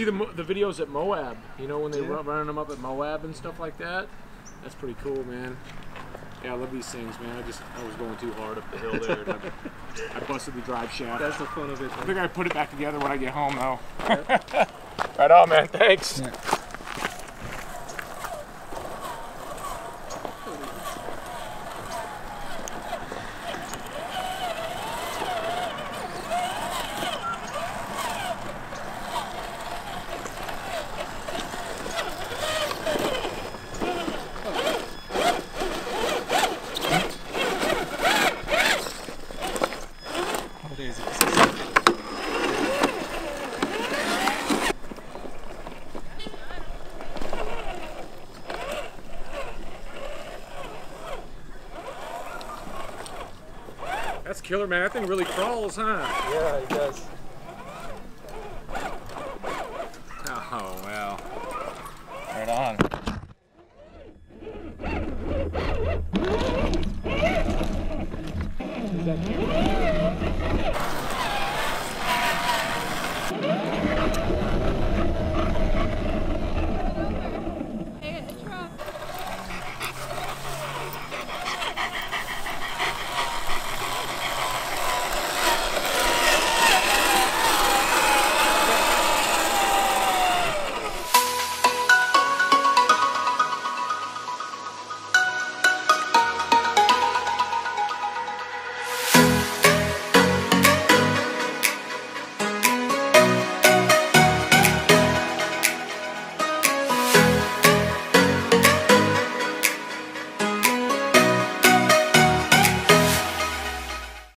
See the the videos at Moab. You know when they Yeah. run running them up at Moab and stuff like that. That's pretty cool, man. Yeah, I love these things, man. I just I was going too hard up the hill there. and I, I busted the drive shaft. That's the fun of it. I think I put it back together when I get home, though. right on, man. Thanks. Yeah. How days it? That's killer, man. That thing really crawls, huh? Yeah, he does.